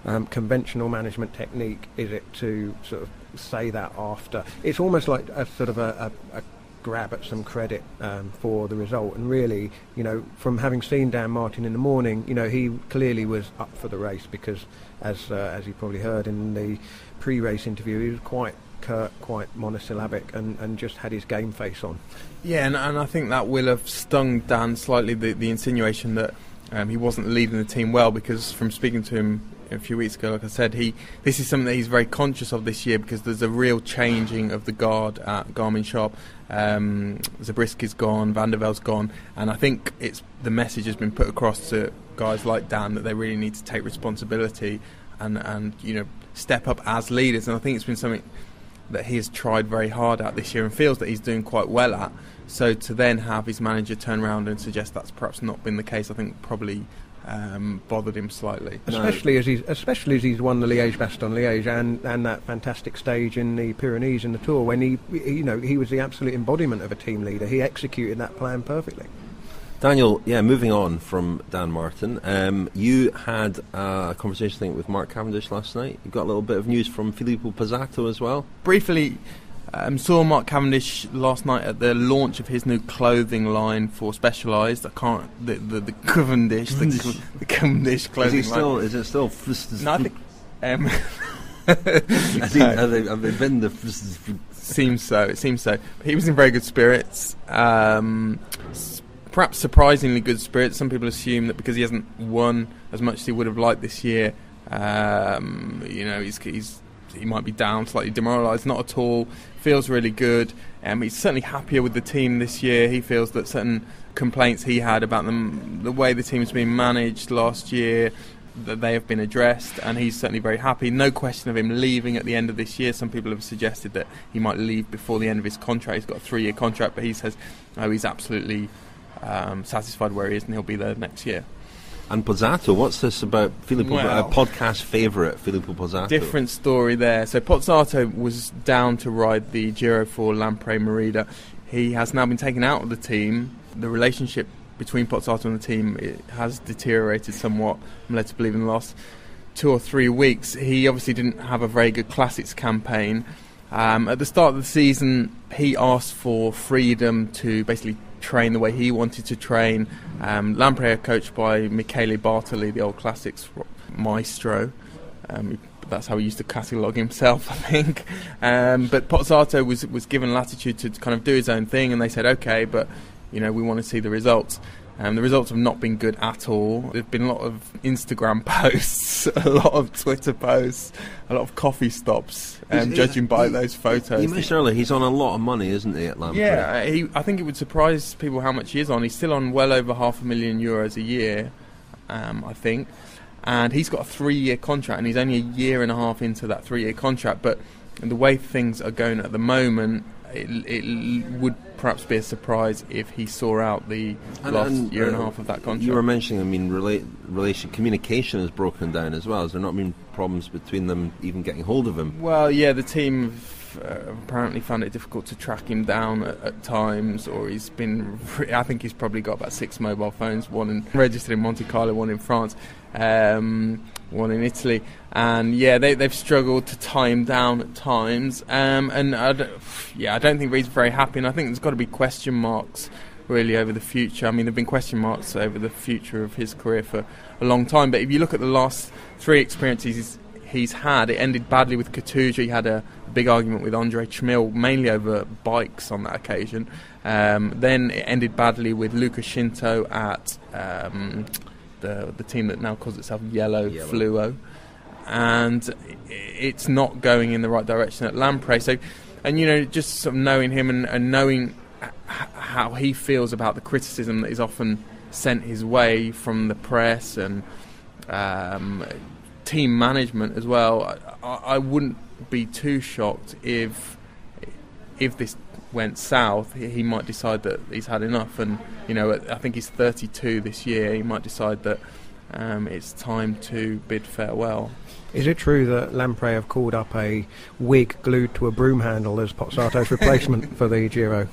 um, conventional management technique, is it, to sort of say that after? It's almost like a sort of a, a, a grab at some credit um, for the result. And really, you know, from having seen Dan Martin in the morning, you know, he clearly was up for the race because, as uh, as you probably heard in the pre-race interview, he was quite curt, quite monosyllabic, and, and just had his game face on. Yeah, and, and I think that will have stung Dan slightly the, the insinuation that um, he wasn't leading the team well because from speaking to him a few weeks ago, like I said, he this is something that he's very conscious of this year because there's a real changing of the guard at Garmin Sharp. Um, Zabriskie's gone, Vande Velde's gone, and I think it's the message has been put across to guys like Dan that they really need to take responsibility and and you know step up as leaders. And I think it's been something that he has tried very hard at this year and feels that he's doing quite well at. So to then have his manager turn around and suggest that's perhaps not been the case, I think probably um, bothered him slightly. Especially as he's especially as he's won the Liège Bastogne Liège and, and that fantastic stage in the Pyrenees in the Tour when he you know he was the absolute embodiment of a team leader. He executed that plan perfectly. Daniel, yeah, moving on from Dan Martin, um, you had a conversation I think, with Mark Cavendish last night. You got a little bit of news from Filippo Pozzato as well. Briefly, um, saw Mark Cavendish last night at the launch of his new clothing line for Specialized. I can't the the, the Cavendish the, the Cavendish clothing he still? line. Is it still? Fristes- No, I think. Um, he, no. have, they, have they been the? Seems so. It seems so. But he was in very good spirits. Um, perhaps surprisingly good spirits. Some people assume that because he hasn't won as much as he would have liked this year, um, you know, he's, he's he might be down, slightly demoralised. Not at all. Feels really good. Um, he's certainly happier with the team this year. He feels that certain complaints he had about the way the team's been managed last year, that they have been addressed, and he's certainly very happy. No question of him leaving at the end of this year. Some people have suggested that he might leave before the end of his contract. He's got a three-year contract, but he says no, he's absolutely um, satisfied where he is, and he'll be there next year. And Pozzato, what's this about? Filippo, Well- a podcast favourite, Filippo Pozzato. Different story there. So Pozzato was down to ride the Giro for Lampre Merida. He has now been taken out of the team. The relationship between Pozzato and the team it has deteriorated somewhat. I'm led to believe in the last two or three weeks. He obviously didn't have a very good classics campaign. Um, at the start of the season, he asked for freedom to basically train the way he wanted to train. Um, Lampre are coached by Michele Bartoli, the old classics maestro. Um, that's how he used to catalogue himself, I think. Um, but Pozzato was was given latitude to kind of do his own thing, and they said, okay, but you know we want to see the results. Um, the results have not been good at all. There have been a lot of Instagram posts, a lot of Twitter posts, a lot of coffee stops, um, He's- judging by he- those photos. You mentioned earlier he's on a lot of money, isn't he, at Lampre? Yeah, uh, he, I think it would surprise people how much he is on. He's still on well over half a million euros a year, um, I think. And he's got a three year contract, and he's only a year and a half into that three year contract. But the way things are going at the moment, it, it would perhaps be a surprise if he saw out the And- last and, year and a uh, half of that contract. You were mentioning, I mean, relate, relation communication has broken down as well. Has there not been problems between them even getting hold of him? Well, yeah, the team uh, apparently found it difficult to track him down at, at, times, or he's been. I think he's probably got about six mobile phones, one in, registered in Monte Carlo, one in France, um, one in Italy, and yeah, they, have struggled to time down at times. Um, and I yeah, I don't think he's very happy, and I think there's got to be question marks really over the future. I mean, there've been question marks over the future of his career for a long time. But if you look at the last three experiences he's, he's had, it ended badly with Katusha. He had a big argument with Andrei Tchmil, mainly over bikes on that occasion. Um, then it ended badly with Luca Scinto at um, the the team that now calls itself Yellow, Yellow. Fluo, and it's not going in the right direction at Lampre. So, and you know, just sort of knowing him and, and knowing how he feels about the criticism that is often sent his way from the press and um, team management as well. I, I, wouldn't be too shocked if if this went south. He might decide that he's had enough, and you know, I think he's 32 this year. He might decide that um, it's time to bid farewell. Is it true that Lampre have called up a wig glued to a broom handle as Pozzato's replacement for the Giro?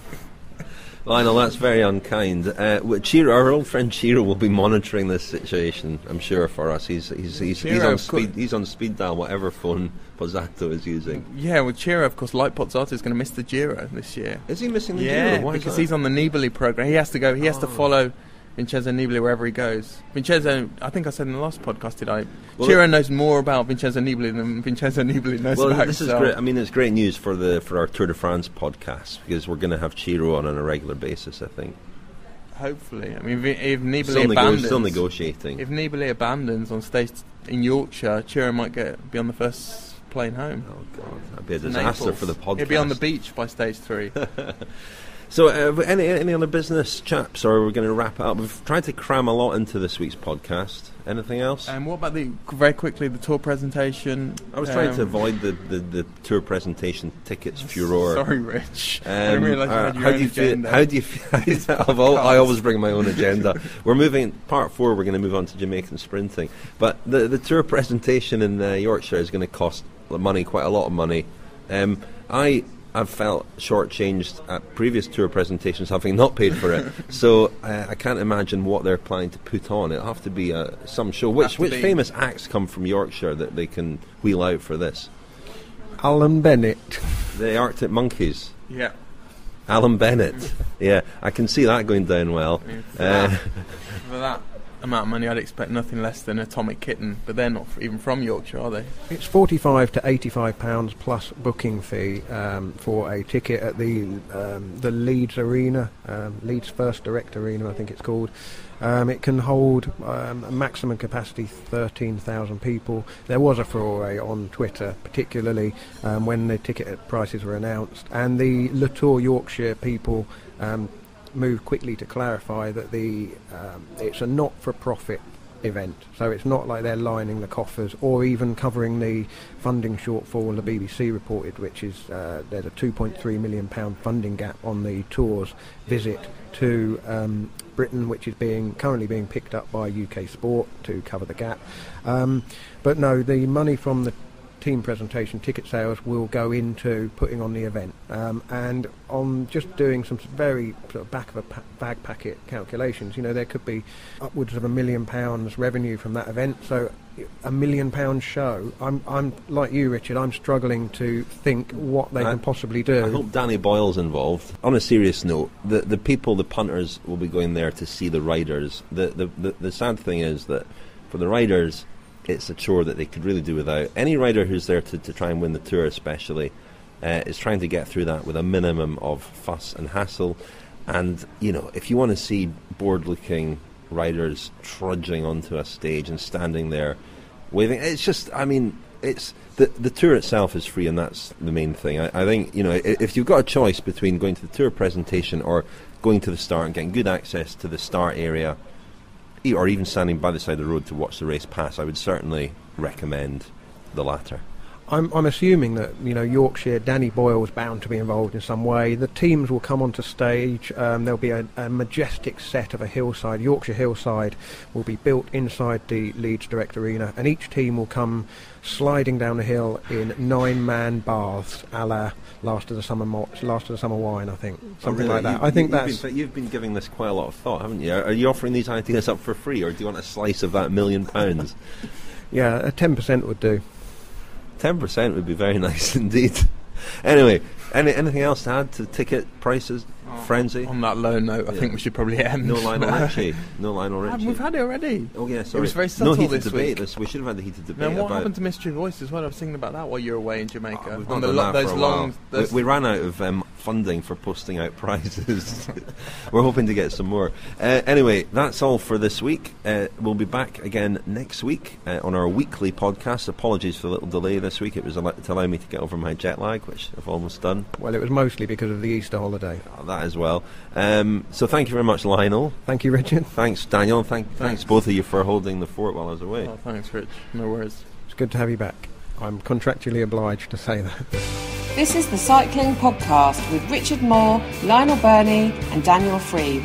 Lionel, that's very unkind. Uh, Ciro, our old friend Ciro will be monitoring this situation, I'm sure, for us. He's he's he's, Ciro, he's on speed he's on speed dial, whatever phone Pozzato is using. Yeah, well, Ciro, of course, like Pozzato, is going to miss the Giro this year. Is he missing the yeah, Giro? Why because he's on the Nibali program. He has to go. He has oh. to follow Vincenzo Nibali wherever he goes. Vincenzo, I think I said in the last podcast, did I? Well, Ciro knows more about Vincenzo Nibali than Vincenzo Nibali knows well, about this himself. is great. I mean, it's great news for the for our Tour de France podcast because we're going to have Ciro on on a regular basis. I think. Hopefully, I mean, if, Nibali still abandons, nego- still negotiating. If Nibali abandons on stage in Yorkshire, Ciro might get be on the first plane home. Oh God, that'd be a disaster Naples. for the podcast. He'd be on the beach by stage three. So, uh, any any other business, chaps, or we're going to wrap it up? We've tried to cram a lot into this week's podcast. Anything else? And um, what about the very quickly the tour presentation? I was um, trying to um, avoid the, the, the, tour presentation tickets furor. Sorry, Rich. Um, I didn't realise uh, how do you agenda. feel? How do you feel? all, I always bring my own agenda. we're moving part four. We're going to move on to Jamaican sprinting, but the the tour presentation in uh, Yorkshire is going to cost money, quite a lot of money. Um, I I've felt shortchanged at previous tour presentations, having not paid for it. so uh, I can't imagine what they're planning to put on. It'll have to be uh, some show. Which which famous acts come from Yorkshire that they can wheel out for this? Alan Bennett. The Arctic Monkeys. Yeah. Alan Bennett. yeah, I can see that going down well. I mean, for, uh, that, for that amount of money, I'd expect nothing less than Atomic Kitten, but they're not even from Yorkshire, are they? It's forty-five to eighty-five pounds plus booking fee um, for a ticket at the um, the Leeds Arena, um, Leeds First Direct Arena, I think it's called. Um, it can hold um, a maximum capacity 13,000 people. There was a furore on Twitter, particularly um, when the ticket prices were announced, and the Le Tour Yorkshire people moved quickly to clarify that the um, it's a not-for-profit event, so it's not like they're lining the coffers or even covering the funding shortfall the BBC reported, which is uh, there's a 2.3 million pound funding gap on the tour's visit to um, Britain, which is being currently being picked up by UK Sport to cover the gap. Um, but no, the money from the team presentation ticket sales will go into putting on the event. Um, and on just doing some very sort of back of a pa- bag packet calculations, you know, there could be upwards of a million pounds revenue from that event. So a million pound show. I'm, I'm like you, Richard. I'm struggling to think what they I, can possibly do. I hope Danny Boyle's involved. On a serious note, the the people, the punters, will be going there to see the riders. The the the, the sad thing is that for the riders, it's a chore that they could really do without. Any rider who's there to, to try and win the tour, especially, uh, is trying to get through that with a minimum of fuss and hassle. And, you know, if you want to see bored looking riders trudging onto a stage and standing there waving, it's just, I mean, it's the the tour itself is free, and that's the main thing. I, I think you know if you've got a choice between going to the tour presentation or going to the start and getting good access to the start area or even standing by the side of the road to watch the race pass, I would certainly recommend the latter. I'm, I'm assuming that you know Yorkshire, Danny Boyle's bound to be involved in some way. The teams will come onto stage. Um, there'll be a, a majestic set of a hillside. Yorkshire hillside will be built inside the Leeds Direct Arena, and each team will come sliding down the hill in nine-man baths, a la Last of the Summer Mo- Last of the Summer Wine, I think, Oh, something really? like that. You've- I think you've that's Been, you've been giving this quite a lot of thought, haven't you? Are you offering these ideas up for free, or do you want a slice of that million pounds? yeah, a ten percent would do. Ten percent would be very nice indeed. Anyway, any, anything else to add to ticket prices, frenzy? On that low note, I Yeah. think we should probably end. No Lionel Richie. No Lionel Ah, Richie. We've had it already. Oh yeah, sorry. It was very subtle no heated this debate. week. We should have had the heated debate Now, what about. happened to Mystery Voice as well? I was thinking about that while you were away in Jamaica. Oh, we've On not the done lo- that those for a long, while. those We, we ran out of um, funding for posting out prizes. We're hoping to get some more. Uh, anyway, that's all for this week. Uh, we'll be back again next week uh, on our weekly podcast. Apologies for the little delay this week. It was al- to allow me to get over my jet lag, which I've almost done. Well, it was mostly because of the Easter holiday. Uh, that as well. Um, so thank you very much, Lionel. Thank you, Richard. Thanks, Daniel. and Thank, thanks. both of you for holding the fort while I was away. Oh, thanks, Rich. No worries. It's good to have you back. I'm contractually obliged to say that. This is the Cycling Podcast with Richard Moore, Lionel Birnie, and Daniel Friebe.